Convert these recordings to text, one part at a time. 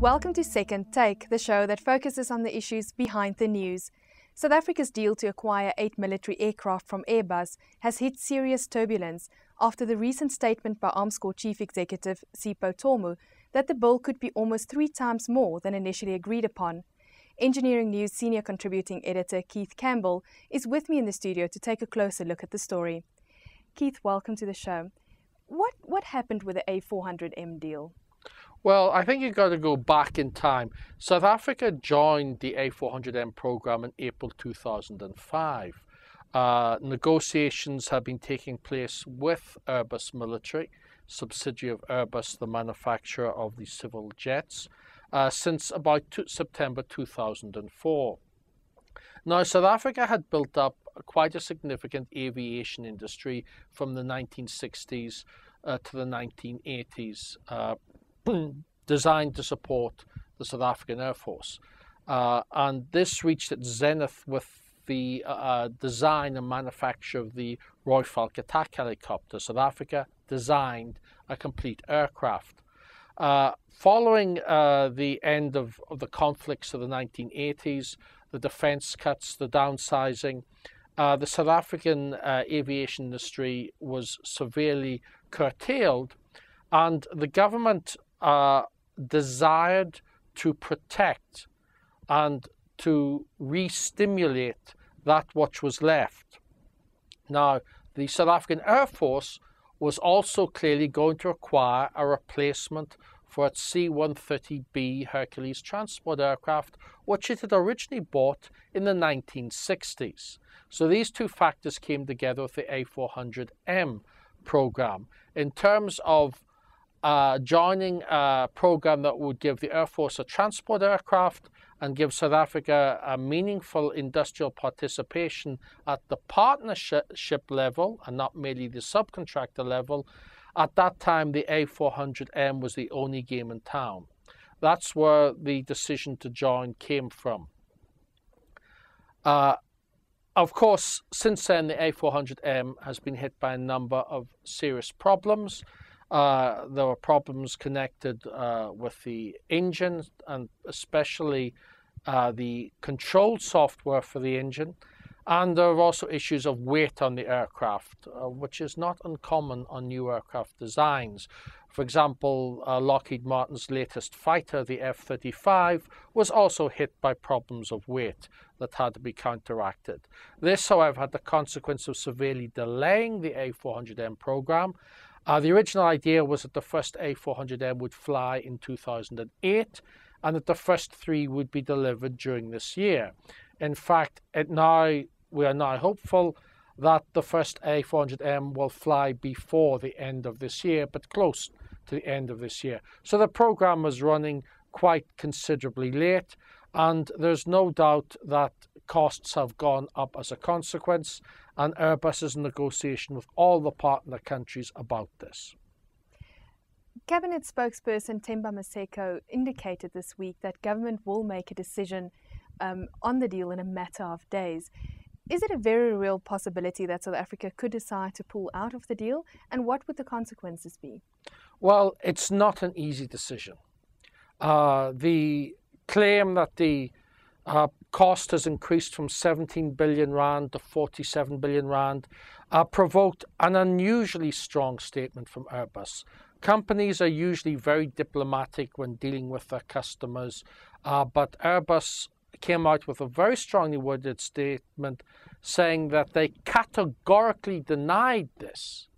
Welcome to Second Take, the show that focuses on the issues behind the news. South Africa's deal to acquire eight military aircraft from Airbus has hit serious turbulence after the recent statement by Armscor Chief Executive Sipho Thomo that the bill could be almost three times more than initially agreed upon. Engineering News senior contributing editor Keith Campbell is with me in the studio to take a closer look at the story. Keith, welcome to the show. What what happened with the A400M deal? Well, I think you've got to go back in time. South Africa joined the A400M program in April 2005. Uh, negotiations have been taking place with Airbus Military, subsidiary of Airbus, the manufacturer of the civil jets, uh, since about September 2004. Now, South Africa had built up quite a significant aviation industry from the 1960s uh, to the 1980s. Uh, designed to support the South African Air Force. Uh, and this reached its zenith with the uh, uh design and manufacture of the Rooivalk attack helicopter. South Africa designed a complete aircraft. Uh, following the end of, of the conflicts of the 1980s, the defense cuts, the downsizing, uh, the South African uh, aviation industry was severely curtailed, and the government uh, desired to protect and to re-stimulate that which was left. Now, the South African Air Force was also clearly going to require a replacement for its C-130B Hercules transport aircraft, which it had originally bought in the 1960s. So these two factors came together with the A400M program. In terms of uh, joining a program that would give the Air Force a transport aircraft and give South Africa a meaningful industrial participation at the partnership level and not merely the subcontractor level. At that time, the A400M was the only game in town. That's where the decision to join came from. Uh, of course, since then, the A400M has been hit by a number of serious problems. Uh, there were problems connected uh, with the engine and especially uh, the control software for the engine. And there are also issues of weight on the aircraft, uh, which is not uncommon on new aircraft designs. For example, uh, Lockheed Martin's latest fighter, the F 35, was also hit by problems of weight that had to be counteracted. This, however, had the consequence of severely delaying the A400M program uh, the original idea was that the first A400M would fly in 2008 and that the first three would be delivered during this year. In fact, it now we are now hopeful that the first A400M will fly before the end of this year, but close to the end of this year. So the program was running quite considerably late, and there's no doubt that costs have gone up as a consequence and Airbus is in negotiation with all the partner countries about this. Cabinet spokesperson Themba Maseko indicated this week that government will make a decision um, on the deal in a matter of days. Is it a very real possibility that South Africa could decide to pull out of the deal? And what would the consequences be? Well, it's not an easy decision. Uh, the claim that the uh, cost has increased from 17 billion rand to 47 billion rand, uh, provoked an unusually strong statement from Airbus. Companies are usually very diplomatic when dealing with their customers, uh, but Airbus came out with a very strongly worded statement saying that they categorically denied this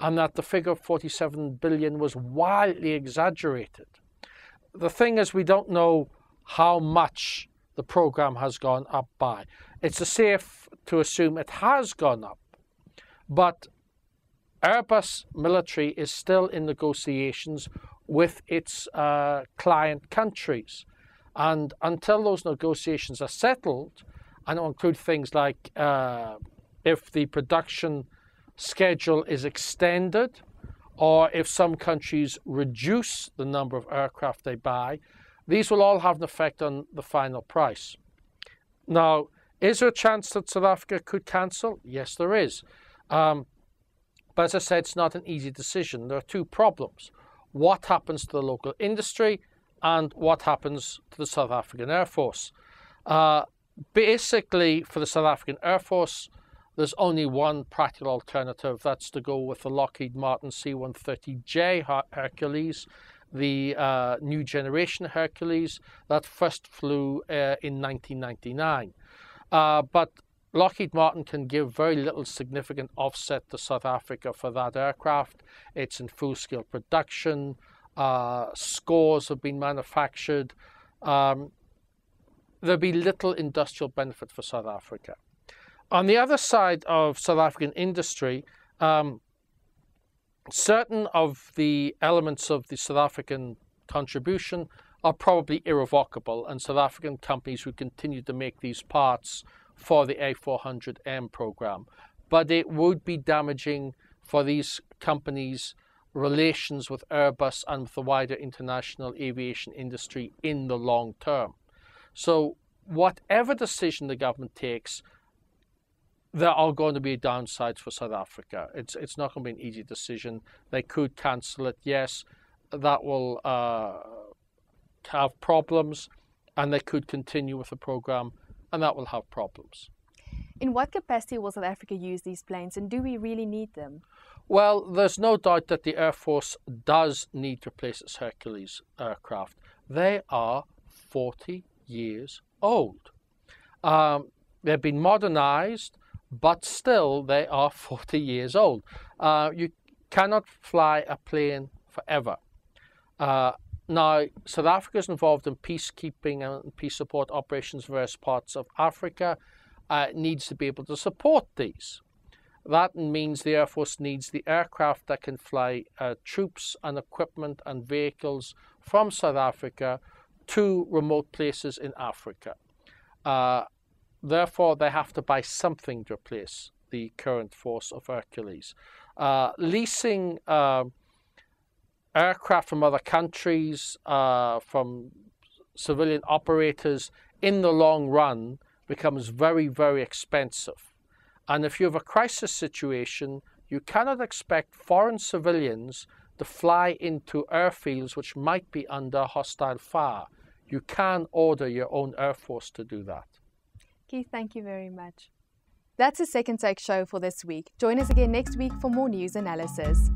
and that the figure of 47 billion was wildly exaggerated. The thing is, we don't know how much the program has gone up by. It's safe to assume it has gone up, but Airbus military is still in negotiations with its uh, client countries. And until those negotiations are settled, and include things like uh, if the production schedule is extended, or if some countries reduce the number of aircraft they buy, these will all have an effect on the final price. Now, is there a chance that South Africa could cancel? Yes, there is. Um, But as I said, it's not an easy decision. There are two problems. What happens to the local industry and what happens to the South African Air Force? Uh, basically, for the South African Air Force, there's only one practical alternative. That's to go with the Lockheed Martin C-130J Hercules, the uh, new generation Hercules that first flew uh, in 1999. Uh, but Lockheed Martin can give very little significant offset to South Africa for that aircraft. It's in full scale production. Uh, scores have been manufactured. Um, there'll be little industrial benefit for South Africa. On the other side of South African industry, um, certain of the elements of the South African contribution are probably irrevocable, and South African companies would continue to make these parts for the A400M program. But it would be damaging for these companies' relations with Airbus and with the wider international aviation industry in the long term. So, whatever decision the government takes, there are going to be downsides for South Africa. It's it's not going to be an easy decision. They could cancel it. Yes, that will uh, have problems, and they could continue with the program, and that will have problems. In what capacity will South Africa use these planes, and do we really need them? Well, there's no doubt that the Air Force does need to replace its Hercules aircraft. They are 40 years old. Um, they've been modernized but still they are 40 years old. Uh, you cannot fly a plane forever. Uh, now, South Africa is involved in peacekeeping and peace support operations in various parts of Africa. Uh, needs to be able to support these. That means the Air Force needs the aircraft that can fly uh, troops and equipment and vehicles from South Africa to remote places in Africa. Uh, Therefore, they have to buy something to replace the current force of Hercules. Uh, leasing uh, aircraft from other countries, uh, from civilian operators, in the long run becomes very, very expensive. And if you have a crisis situation, you cannot expect foreign civilians to fly into airfields which might be under hostile fire. You can order your own air force to do that. Keith, thank you very much. That's the second take show for this week. Join us again next week for more news analysis.